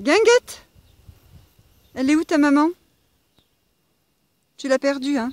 Guinguette? Elle est où ta maman? Tu l'as perdue, hein?